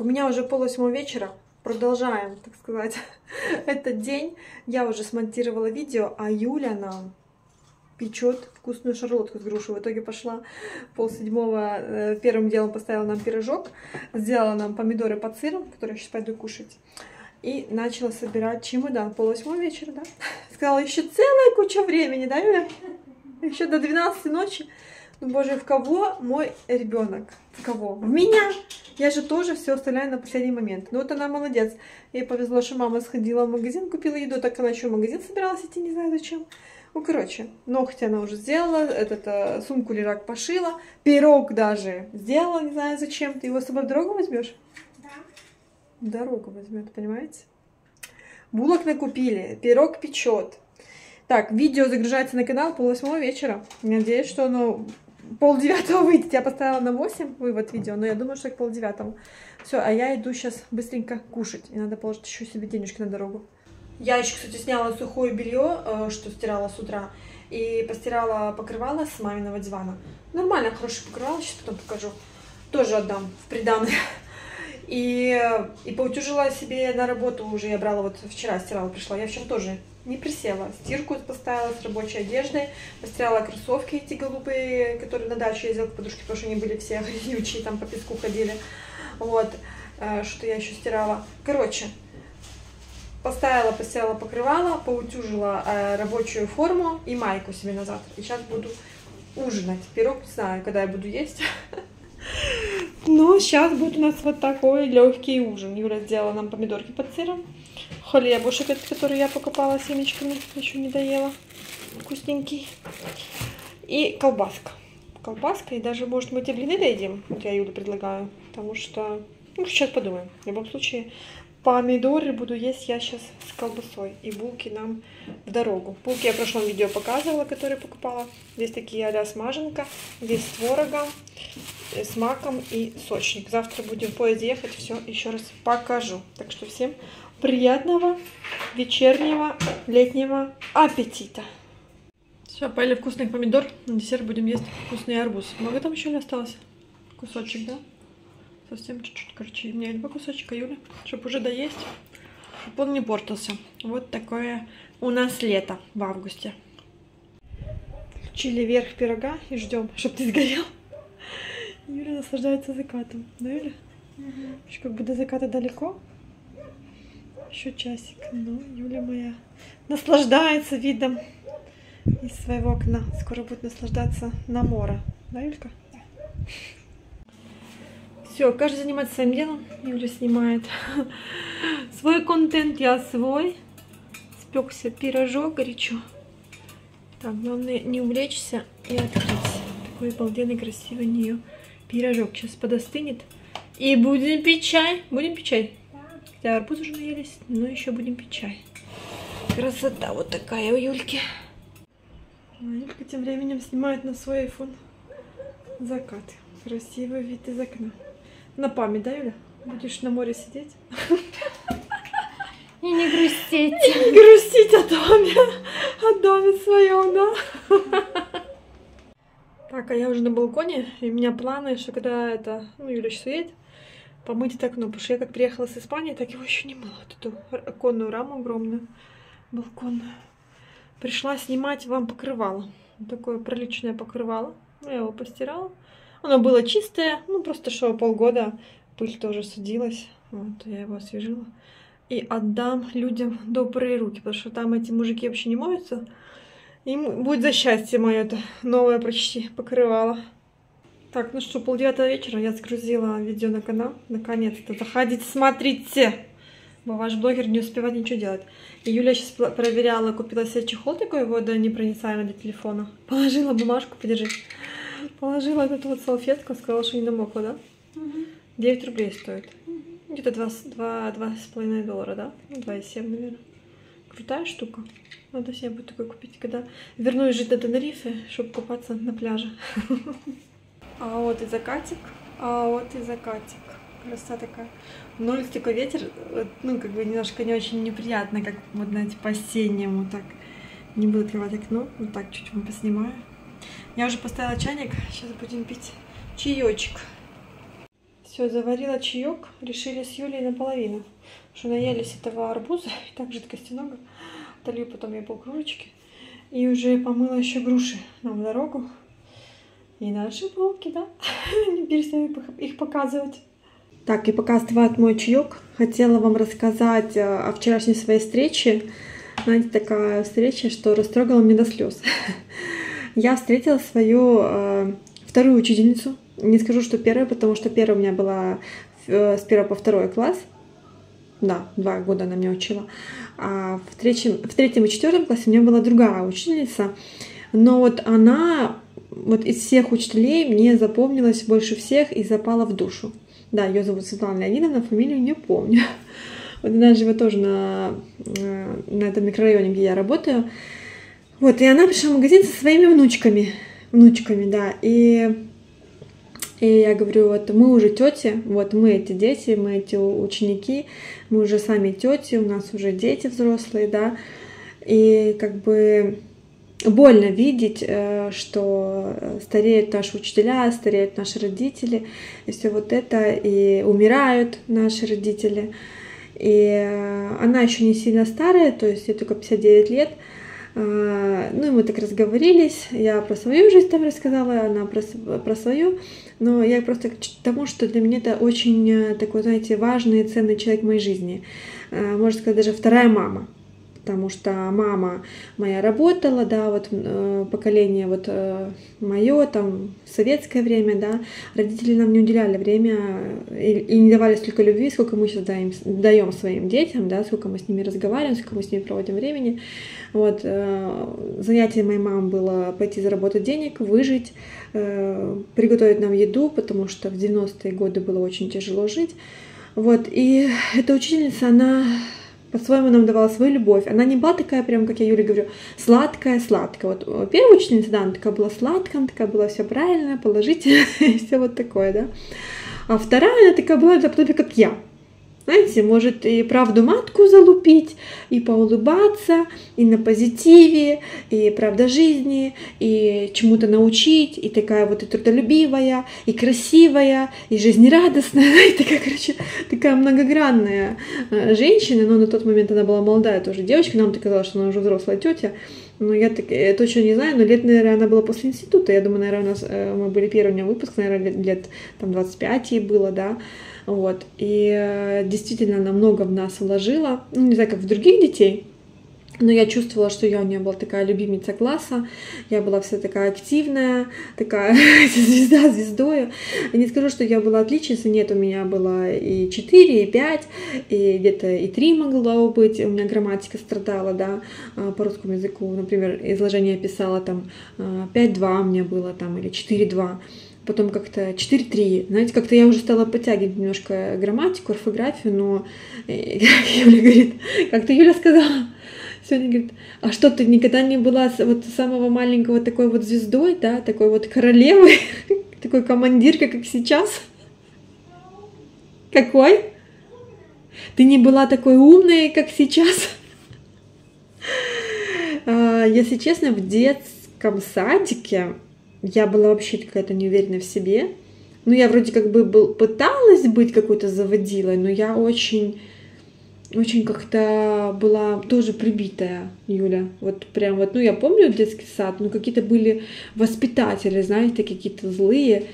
У меня уже пол вечера. Продолжаем, так сказать, этот день. Я уже смонтировала видео, а Юля нам печет вкусную шарлотку с грушей. В итоге пошла пол седьмого, э, первым делом поставила нам пирожок, сделала нам помидоры под сыром, которые я сейчас пойду кушать. И начала собирать чемодан. Пол восьмого вечера, да? Сказала, еще целая куча времени, да, Юля? Еще до 12 ночи. Ну, боже, в кого мой ребенок? В кого? В меня! Я же тоже все оставляю на последний момент. Ну, вот она молодец. Ей повезло, что мама сходила в магазин, купила еду, так она еще в магазин собиралась идти, не знаю зачем. Ну, короче, ногти она уже сделала, этот, э, сумку лирак пошила, пирог даже сделала, не знаю зачем. Ты его с собой в дорогу возьмешь? Да. В дорогу возьмет, понимаете? Булок накупили, пирог печет. Так, видео загружается на канал пол восьмого вечера. Надеюсь, что оно пол девятого выйдет. Я поставила на 8 вывод видео, но я думаю, что к пол девятому. Все, а я иду сейчас быстренько кушать. И надо положить еще себе денежки на дорогу. Я еще, кстати, сняла сухое белье, э, что стирала с утра. И постирала покрывало с маминого дивана. Нормально, хорошее покрывало, сейчас потом покажу. Тоже отдам в приданное. И, и поутюжила себе на работу уже. Я брала вот вчера стирала, пришла. Я вчера тоже не присела. Стирку поставила с рабочей одеждой. Постирала кроссовки эти голубые, которые на дачу ездила к подружке, потому что они были все грязючие, там по песку ходили. Вот, э, что я еще стирала. Короче, поставила, постирала покрывало, поутюжила э, рабочую форму и майку себе назад. И сейчас буду ужинать. Пирог не знаю, когда я буду есть. Но сейчас будет у нас вот такой легкий ужин. Юля сделала нам помидорки под сыром. Хлебушек, который я покупала семечками, еще не доела. Вкусненький. И колбаска. Колбаска. И даже, может, мы эти блины доедим. Вот я Юле предлагаю. Потому что... Ну, сейчас подумаем. В любом случае, помидоры буду есть я сейчас с колбасой. И булки нам в дорогу. Булки я в прошлом видео показывала, которые покупала. Здесь такие а-ля смаженка. Здесь с творогом, э, с маком и сочник. Завтра будем в поезде ехать. Все еще раз покажу. Так что всем приятного вечернего летнего аппетита. Все, поели вкусный помидор. На десерт будем есть вкусный арбуз. Много там еще не осталось? Кусочек, да? Совсем чуть-чуть, короче. У меня два кусочка, Юля, чтобы уже доесть, чтобы он не портился. Вот такое у нас лето в августе. Включили верх пирога и ждем, чтобы ты сгорел. Юля наслаждается закатом. Да, Юля? Угу. Еще как бы до заката далеко. Еще часик. Ну, Юля моя наслаждается видом из своего окна. Скоро будет наслаждаться на море. Да, Юлька? Все, каждый занимается своим делом. Юля снимает свой контент, я свой. Спекся пирожок горячо. Так, главное не увлечься и открыть. Такой обалденный, красивый у нее пирожок. Сейчас подостынет. И будем пить чай. Будем пить чай. Хотя арбуз уже наелись, но еще будем пить чай. Красота вот такая у Юльки. А Юлька тем временем снимает на свой iPhone закат. Красивый вид из окна. На память, да, Юля? Будешь на море сидеть? И не грустить. И грустить о доме. О доме своем, да? Так, а я уже на балконе, и у меня планы, что когда это, ну, Юля сейчас уедет, помыть это окно, потому что я как приехала с Испании, так его еще не мыла, эту оконную раму огромную, балконную. Пришла снимать вам покрывало, такое приличное покрывало, я его постирала. Оно было чистое, ну, просто что полгода пыль тоже садилась, вот, я его освежила. И отдам людям добрые руки, потому что там эти мужики вообще не моются. Им будет за счастье мое это новое почти покрывало. Так, ну что, полдевятого вечера я загрузила видео на канал. Наконец-то. Заходите, смотрите. Бо ваш блогер не успевает ничего делать. И Юля сейчас проверяла, купила себе чехол такой водонепроницаемый для телефона. Положила бумажку, подержи. Положила эту вот салфетку, сказала, что не намокла, да? Угу. 9 рублей стоит. Где-то 2,5 доллара, да? Ну, 2,7, наверное. Крутая штука. Надо себе будет такой купить, когда вернусь жить на Тенерифе, чтобы купаться на пляже. А вот и закатик, а вот и закатик. Красота такая. Но улице такой ветер, ну, как бы немножко не очень неприятно, как вот, знаете, по-осеннему так. Не буду открывать окно, вот так чуть вам поснимаю. Я уже поставила чайник, сейчас будем пить чаечек. Все, заварила чаек, решили с Юлей наполовину. Что наелись этого арбуза, и так жидкости много. Долью потом я полкружечки. И уже помыла еще груши нам дорогу. И наши булки, да, не перестаю их показывать. Так, и пока остывает мой чаек, хотела вам рассказать э, о вчерашней своей встрече. Знаете, такая встреча, что растрогала меня до слез. Я встретила свою э, вторую учительницу. Не скажу, что первая, потому что первая у меня была э, с первого по второй класс. Да, два года она меня учила. А в третьем, в третьем и четвертом классе у меня была другая учительница. Но вот она вот из всех учителей мне запомнилась больше всех и запала в душу. Да, ее зовут Светлана Леонидовна, фамилию не помню. Вот она живет тоже на, э, на этом микрорайоне, где я работаю. Вот, и она пришла в магазин со своими внучками. Внучками, да. И, и я говорю, вот мы уже тети, вот мы эти дети, мы эти ученики, мы уже сами тети, у нас уже дети взрослые, да. И как бы больно видеть, э, что стареют наши учителя, стареют наши родители, и все вот это, и умирают наши родители. И э, она еще не сильно старая, то есть ей только 59 лет. Э, ну и мы так разговорились, я про свою жизнь там рассказала, она про, про свою, но я просто к тому, что для меня это очень такой, знаете, важный и ценный человек в моей жизни. Можно сказать, даже вторая мама потому что мама моя работала, да, вот э, поколение вот э, мое, там, в советское время, да, родители нам не уделяли время и, и не давали столько любви, сколько мы сейчас даем, даем своим детям, да, сколько мы с ними разговариваем, сколько мы с ними проводим времени. Вот, э, занятие моей мамы было пойти заработать денег, выжить, э, приготовить нам еду, потому что в 90-е годы было очень тяжело жить. Вот, и эта учительница, она по-своему нам давала свою любовь. Она не была такая, прям, как я Юле говорю, сладкая-сладкая. Вот э, первая ученица, да, она такая была сладкая, она такая была все правильно, положительно, и все вот такое, да. А вторая, она такая была, например, как я. Знаете, может и правду матку залупить, и поулыбаться, и на позитиве, и правда жизни, и чему-то научить, и такая вот и трудолюбивая, и красивая, и жизнерадостная, и такая, короче, такая многогранная э, женщина, но на тот момент она была молодая тоже девочка, нам так казалось, что она уже взрослая тетя, ну, я, так, я точно не знаю, но лет, наверное, она была после института. Я думаю, наверное, у нас э, мы были меня выпуск, наверное, лет, лет там 25 ей было, да. Вот. И э, действительно она много в нас вложила. Ну, не знаю, как в других детей, но я чувствовала, что я у нее была такая любимица класса, я была вся такая активная, такая звезда звездою. И не скажу, что я была отличницей, нет, у меня было и 4, и 5, и где-то и 3 могло быть, у меня грамматика страдала, да, а, по русскому языку, например, изложение я писала там 5-2 а, у меня было там, или 4-2 потом как-то 4-3. Знаете, как-то я уже стала подтягивать немножко грамматику, орфографию, но, э, Юля говорит, как-то Юля сказала, сегодня говорит, а что, ты никогда не была вот самого маленького такой вот звездой, да, такой вот королевой, такой командиркой, как сейчас? Какой? Ты не была такой умной, как сейчас? А, если честно, в детском садике я была вообще какая-то неуверенная в себе. Ну, я вроде как бы был, пыталась быть какой-то заводилой, но я очень, очень как-то была тоже прибитая, Юля. Вот прям вот, ну, я помню детский сад, ну, какие-то были воспитатели, знаете, какие-то злые,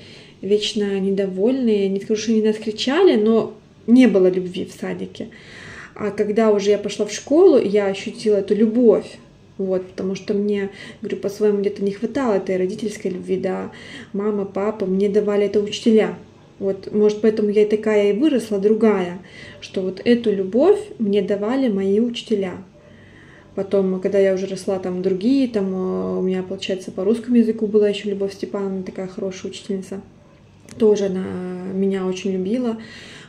вечно недовольные. Не скажу, что они нас кричали, но не было любви в садике. А когда уже я пошла в школу, я ощутила эту любовь вот, потому что мне, говорю, по-своему где-то не хватало этой родительской любви, да, мама, папа, мне давали это учителя. Вот, может, поэтому я и такая и выросла, другая, что вот эту любовь мне давали мои учителя. Потом, когда я уже росла, там другие, там э, у меня, получается, по русскому языку была еще Любовь Степановна, такая хорошая учительница. Тоже она меня очень любила.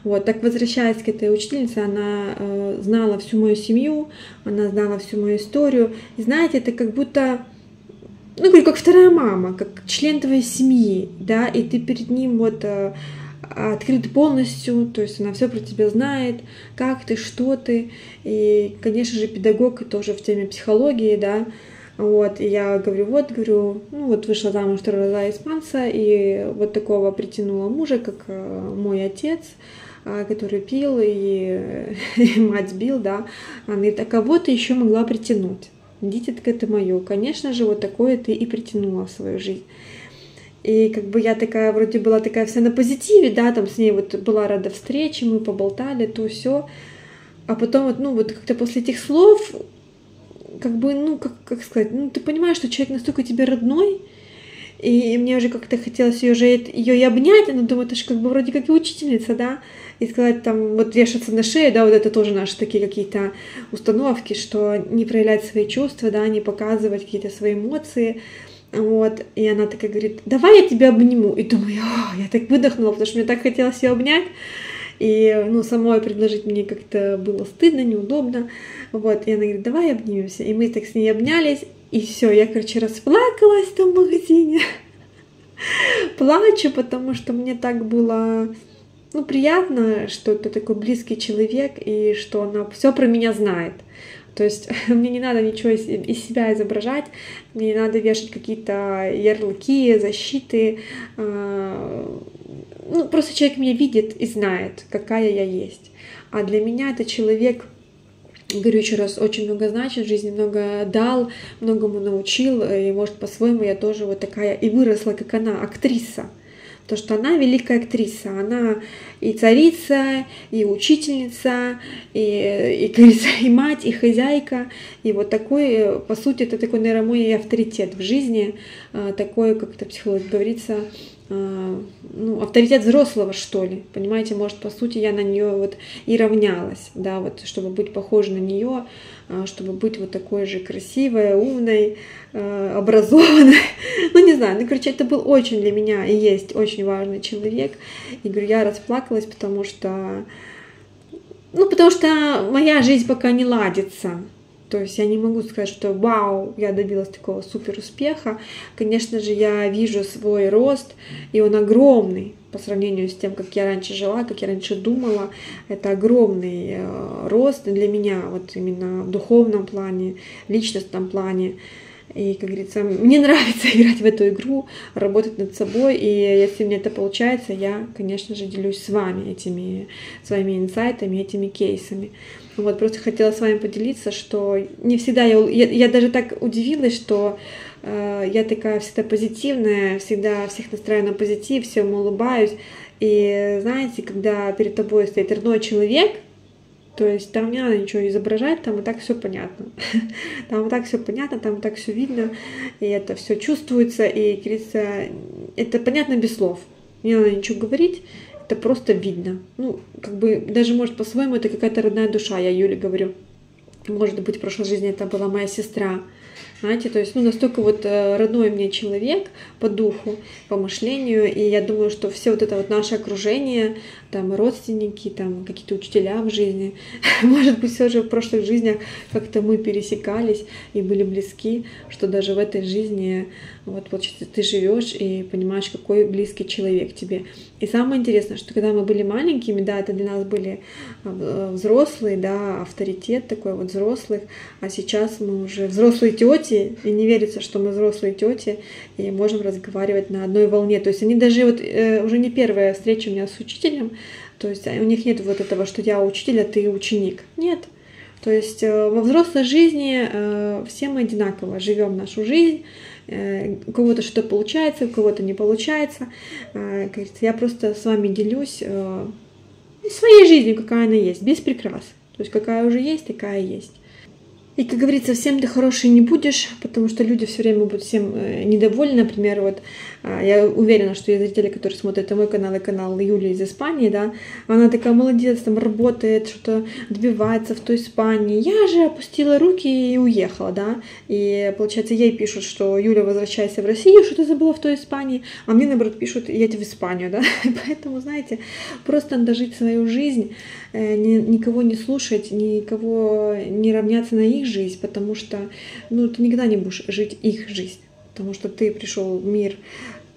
Вот, так возвращаясь к этой учительнице, она э, знала всю мою семью, она знала всю мою историю. И знаете, это как будто, ну, как вторая мама, как член твоей семьи, да, и ты перед ним вот э, открыт полностью, то есть она все про тебя знает, как ты, что ты. И, конечно же, педагог тоже в теме психологии, да, Вот, и я говорю, вот, говорю, ну вот вышла замуж второй раз испанца, и вот такого притянула мужа, как э, мой отец, который пил и, и мать бил, да. Она говорит, а кого ты еще могла притянуть? Дитятка это мое. Конечно же, вот такое ты и притянула в свою жизнь. И как бы я такая, вроде была такая вся на позитиве, да, там с ней вот была рада встрече, мы поболтали, то все. А потом вот, ну, вот как-то после этих слов как бы, ну, как, как сказать, ну, ты понимаешь, что человек настолько тебе родной, и мне уже как-то хотелось ее же ее и обнять, но думаю, это же как бы вроде как и учительница, да, и сказать там, вот вешаться на шею, да, вот это тоже наши такие какие-то установки, что не проявлять свои чувства, да, не показывать какие-то свои эмоции, вот, и она такая говорит, давай я тебя обниму, и думаю, я так выдохнула, потому что мне так хотелось ее обнять, и, ну, самой предложить мне как-то было стыдно, неудобно. Вот, и она говорит, давай обнимемся. И мы так с ней обнялись, и все, я, короче, расплакалась в том магазине. Плачу, потому что мне так было ну, приятно, что это такой близкий человек, и что она все про меня знает. То есть мне не надо ничего из, из себя изображать, мне не надо вешать какие-то ярлыки, защиты, э, ну, просто человек меня видит и знает, какая я есть. А для меня это человек, говорю еще раз, очень много значит в жизни, много дал, многому научил, и, может, по-своему я тоже вот такая и выросла, как она, актриса. То, что она великая актриса, она и царица, и учительница, и, и, говорится, и мать, и хозяйка, и вот такой, по сути, это такой, наверное, мой авторитет в жизни, такой, как это психолог говорится, ну, авторитет взрослого, что ли, понимаете, может, по сути, я на нее вот и равнялась, да, вот, чтобы быть похожей на нее, а, чтобы быть вот такой же красивой, умной, а, образованной, ну, не знаю, ну, короче, это был очень для меня и есть очень важный человек, и, говорю, я расплакалась, потому что, ну, потому что моя жизнь пока не ладится, то есть я не могу сказать, что вау, я добилась такого супер успеха. Конечно же, я вижу свой рост, и он огромный по сравнению с тем, как я раньше жила, как я раньше думала. Это огромный э, рост для меня, вот именно в духовном плане, личностном плане. И, как говорится, мне нравится играть в эту игру, работать над собой. И если мне это получается, я, конечно же, делюсь с вами этими своими инсайтами, этими кейсами. Вот, просто хотела с вами поделиться, что не всегда я... Я, я даже так удивилась, что э, я такая всегда позитивная, всегда всех настраиваю на позитив, всем улыбаюсь. И знаете, когда перед тобой стоит родной человек, то есть там не надо ничего изображать, там и так все понятно. Там и так все понятно, там и так все видно, и это все чувствуется, и, говорится, это понятно без слов. Не надо ничего говорить, это просто видно. Ну, как бы даже, может, по-своему это какая-то родная душа, я Юле говорю. Может быть, в прошлой жизни это была моя сестра. Знаете, то есть, ну, настолько вот э, родной мне человек по духу, по мышлению, и я думаю, что все вот это вот наше окружение, там, родственники, там, какие-то учителя в жизни, может быть, все же в прошлых жизнях как-то мы пересекались и были близки, что даже в этой жизни вот, получается, ты живешь и понимаешь, какой близкий человек тебе. И самое интересное, что когда мы были маленькими, да, это для нас были э, взрослые, да, авторитет такой вот взрослых, а сейчас мы уже взрослые тети, и не верится, что мы взрослые тети, и можем разговаривать на одной волне. То есть они даже вот э, уже не первая встреча у меня с учителем, то есть у них нет вот этого, что я учитель, а ты ученик. Нет. То есть э, во взрослой жизни все мы одинаково живем нашу жизнь, Э, у кого-то что-то получается, у кого-то не получается. Э, я просто с вами делюсь э, своей жизнью, какая она есть, без прикрас. То есть какая уже есть, такая есть. И, как говорится, всем ты хороший не будешь, потому что люди все время будут всем недовольны. Например, вот а, я уверена, что есть зрители, которые смотрят мой канал и канал Юли из Испании, да, она такая молодец, там работает, что-то добивается в той Испании. Я же опустила руки и уехала, да, и получается ей пишут, что Юля, возвращайся в Россию, что ты забыла в той Испании, а мне, наоборот, пишут, едь в Испанию, да, поэтому, знаете, просто надо жить свою жизнь, э, никого не слушать, никого не равняться на их жизнь, потому что, ну, ты никогда не будешь жить их жизнь потому что ты пришел в мир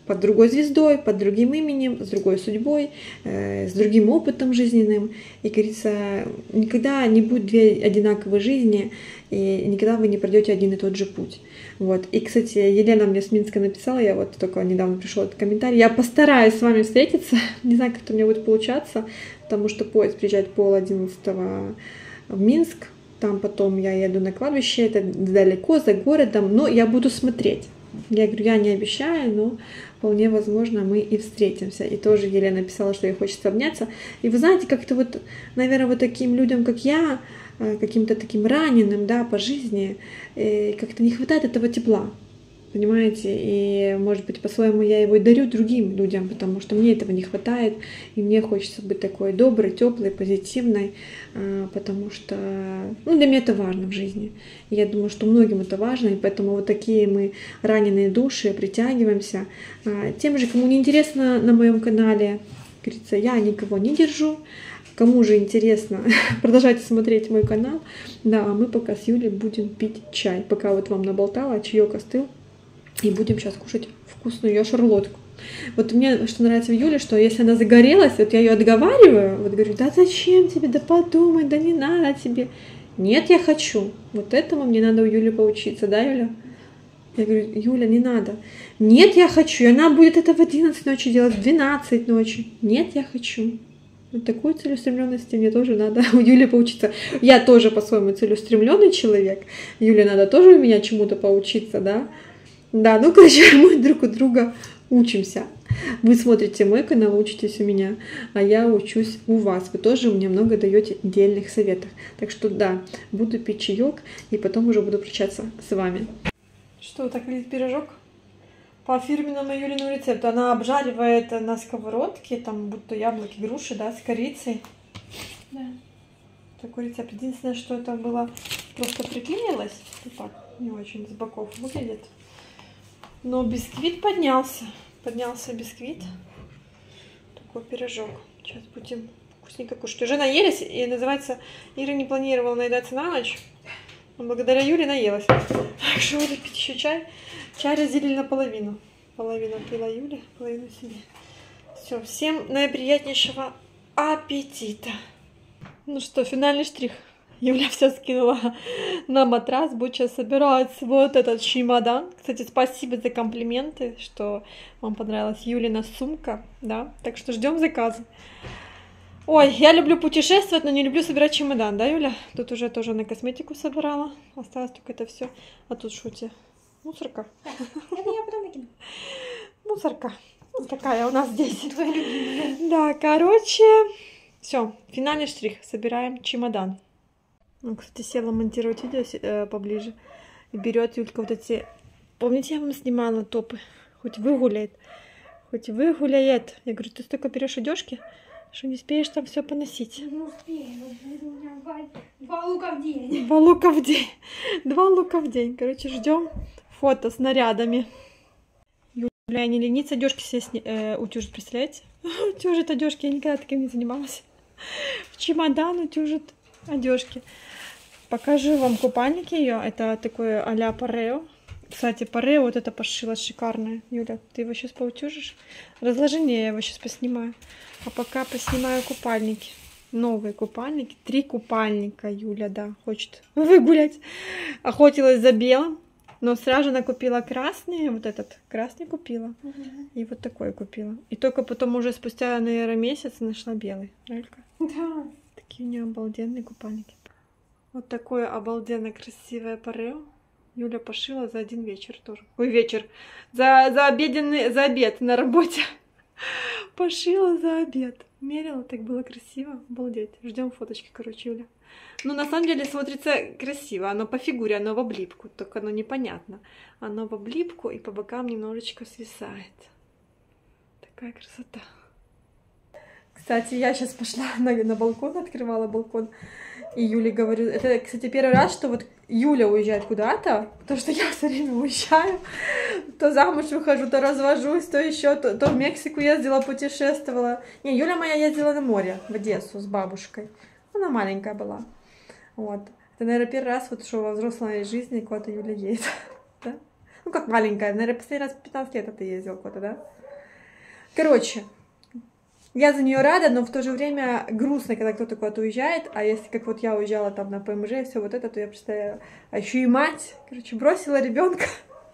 под другой звездой, под другим именем, с другой судьбой, э, с другим опытом жизненным. И, говорится, никогда не будет две одинаковые жизни, и никогда вы не пройдете один и тот же путь. Вот. И, кстати, Елена мне с Минска написала, я вот только недавно пришел этот комментарий. Я постараюсь с вами встретиться. Не знаю, как это у меня будет получаться, потому что поезд приезжает пол одиннадцатого в Минск. Там потом я еду на кладбище, это далеко, за городом, но я буду смотреть. Я говорю, я не обещаю, но вполне возможно мы и встретимся. И тоже Елена написала, что ей хочется обняться. И вы знаете, как-то вот, наверное, вот таким людям, как я, э, каким-то таким раненым, да, по жизни, э, как-то не хватает этого тепла понимаете, и, может быть, по-своему я его и дарю другим людям, потому что мне этого не хватает, и мне хочется быть такой доброй, теплой, позитивной, а, потому что, ну, для меня это важно в жизни. Я думаю, что многим это важно, и поэтому вот такие мы раненые души притягиваемся. А, тем же, кому не интересно на моем канале, говорится, я никого не держу, Кому же интересно, продолжайте смотреть мой канал. Да, а мы пока с Юлей будем пить чай. Пока вот вам наболтала, чаек остыл. И будем сейчас кушать вкусную ее шарлотку. Вот мне что нравится в Юле, что если она загорелась, вот я ее отговариваю, вот говорю, да зачем тебе, да подумай, да не надо тебе. Нет, я хочу. Вот этому мне надо у Юли поучиться, да, Юля? Я говорю, Юля, не надо. Нет, я хочу. И она будет это в 11 ночи делать, в 12 ночи. Нет, я хочу. Вот такой целеустремленности мне тоже надо у Юли поучиться. Я тоже по-своему целеустремленный человек. Юле надо тоже у меня чему-то поучиться, да. Да, ну, короче, мы друг у друга учимся. Вы смотрите мой канал, учитесь у меня, а я учусь у вас. Вы тоже мне много даете дельных советов. Так что да, буду пить чаек и потом уже буду прощаться с вами. Что, так лезет пирожок? По фирменному Юлиному рецепту. Она обжаривает на сковородке, там будто яблоки, груши, да, с корицей. Да. Такой рецепт. Единственное, что это было просто приклеилось. Вот так, не очень с боков выглядит. Но бисквит поднялся. Поднялся бисквит. Такой пирожок. Сейчас будем вкусненько кушать. Уже наелись, и называется, Ира не планировала наедаться на ночь. Но благодаря Юре наелась. Так что буду пить еще чай. Чай разделили наполовину. Половину пила Юля, половину себе. Все, всем наиприятнейшего аппетита. Ну что, финальный штрих. Юля все скинула на матрас, будет сейчас собирать вот этот чемодан. Кстати, спасибо за комплименты, что вам понравилась Юлина сумка, да, так что ждем заказы. Ой, я люблю путешествовать, но не люблю собирать чемодан, да, Юля? Тут уже тоже на косметику собирала, осталось только это все. А тут тебя? Мусорка? Это я потом накину. Мусорка. Вот такая у нас здесь. Да, короче, все, финальный штрих. Собираем чемодан. Ну, кстати, села монтировать видео э, поближе. И берет Юлька вот эти... Помните, я вам снимала топы? Хоть выгуляет. Хоть выгуляет. Я говорю, ты столько берешь одежки, что не успеешь там все поносить. Не успею. У меня два лука в день. Два лука в день. Два лука в день. Короче, ждем фото с нарядами. Юля не ленится одежки себе сни... э, утюжит, представляете? утюжит одежки, я никогда таким не занималась. В чемодан утюжит одежки. Покажу вам купальник ее. Это такое а-ля парео. Кстати, парео вот это пошила шикарное. Юля, ты его сейчас поутюжишь? Разложи мне, я его сейчас поснимаю. А пока поснимаю купальники. Новые купальники. Три купальника Юля, да, хочет выгулять. Охотилась за белым. Но сразу же накупила красный, вот этот красный купила. Угу. И вот такой купила. И только потом уже спустя, наверное, месяц нашла белый. Правильно? Да. Такие у нее обалденные купальники. Вот такое обалденно красивое парео. Юля пошила за один вечер тоже. Ой, вечер. За, за обеденный, за обед на работе. Пошила за обед. Мерила, так было красиво. Обалдеть. Ждем фоточки, короче, Юля. Ну, на самом деле, смотрится красиво. Оно по фигуре, оно в облипку. Только оно непонятно. Оно в облипку и по бокам немножечко свисает. Такая красота. Кстати, я сейчас пошла на, на балкон, открывала балкон. И Юля говорю, это, кстати, первый раз, что вот Юля уезжает куда-то, потому что я все время уезжаю, то замуж выхожу, то развожусь, то еще, то, то в Мексику ездила, путешествовала. Не, Юля моя ездила на море, в Одессу с бабушкой. Она маленькая была. Вот. Это, наверное, первый раз, вот, что во взрослой жизни куда-то Юля едет. да? Ну, как маленькая, наверное, последний раз в 15 лет это ездил куда-то, да? Короче, я за нее рада, но в то же время грустно, когда кто-то куда-то уезжает. А если как вот я уезжала там на ПМЖ и все вот это, то я представляю. А еще и мать, короче, бросила ребенка,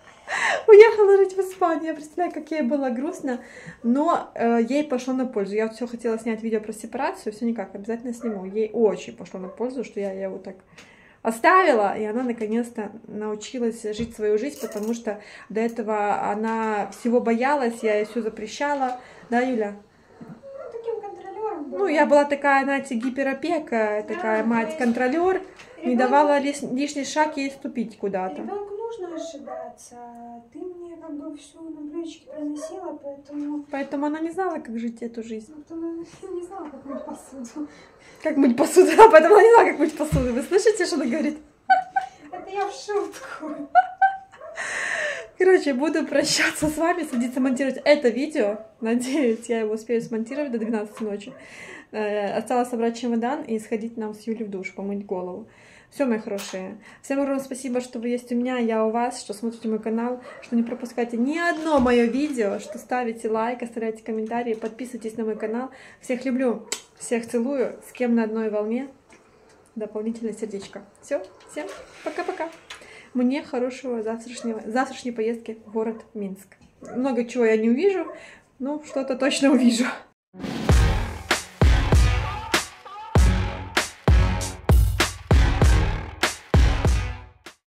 уехала жить в Испанию. Я представляю, как ей было грустно, но э, ей пошло на пользу. Я вот все хотела снять видео про сепарацию, все никак, обязательно сниму. Ей очень пошло на пользу, что я ее вот так оставила, и она наконец-то научилась жить свою жизнь, потому что до этого она всего боялась, я ей все запрещала, да, Юля? Ну, я была такая, знаете, гиперопека, такая мать-контролер, не давала лишний шаг ей ступить куда-то. Ребенку нужно ошибаться. Ты мне как бы всю на блюдечке приносила, поэтому... Поэтому она не знала, как жить эту жизнь. Ну, она не знала, как мыть посуду. Как мыть посуду, а поэтому она не знала, как мыть посуду. Вы слышите, что она говорит? Это я в шутку. Короче, буду прощаться с вами, садиться монтировать это видео. Надеюсь, я его успею смонтировать до 12 ночи. Э, осталось собрать чемодан и сходить нам с Юлей в душ, помыть голову. Все, мои хорошие. Всем огромное спасибо, что вы есть у меня, я у вас, что смотрите мой канал, что не пропускаете ни одно мое видео, что ставите лайк, оставляйте комментарии, подписывайтесь на мой канал. Всех люблю, всех целую, с кем на одной волне. Дополнительное сердечко. Все, всем пока-пока мне хорошего завтрашнего, завтрашней поездки в город Минск. Много чего я не увижу, но что-то точно увижу.